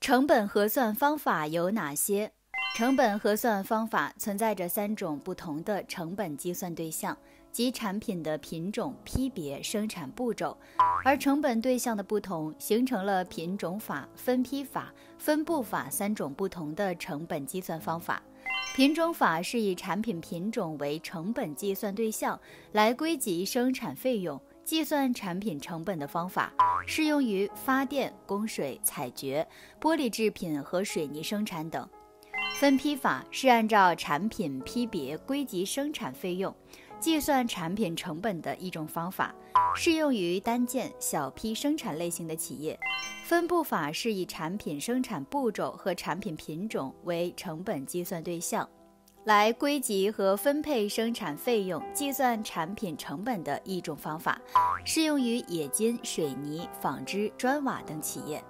成本核算方法有哪些？成本核算方法存在着三种不同的成本计算对象，即产品的品种、批别、生产步骤。而成本对象的不同，形成了品种法、分批法、分步法三种不同的成本计算方法。品种法是以产品品种为成本计算对象，来归集生产费用。计算产品成本的方法适用于发电、供水、采掘、玻璃制品和水泥生产等。分批法是按照产品批别归集生产费用，计算产品成本的一种方法，适用于单件、小批生产类型的企业。分布法是以产品生产步骤和产品品种为成本计算对象。来归集和分配生产费用、计算产品成本的一种方法，适用于冶金、水泥、纺织、砖瓦等企业。